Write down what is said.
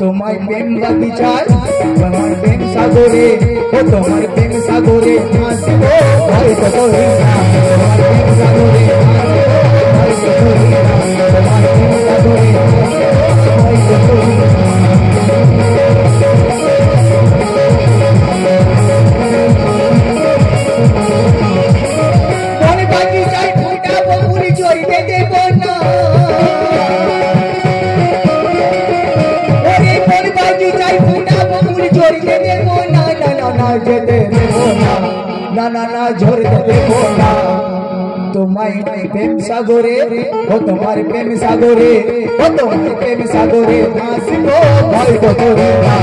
তোমায় প্রেম বাগিচায় তোমার প্রেম সাগরে ও তোমার প্রেম সাগরে হাসিব ভয় কত তোমার প্রেম সাগরে ভয় কত তোমার প্রেম সাগরে ভয় কত মনে বাগিচায় ফুটা বকুলি চড়িতে দেব চড়িতে দেব না না না না যেতে দেব না না না না ঝরতে দেব না তোমায় প্রেম সাগরে ও তোমার প্রেম সাগরে ও তোমার প্রেম সাগরে হাসিব ভয় কত তোমার প্রেম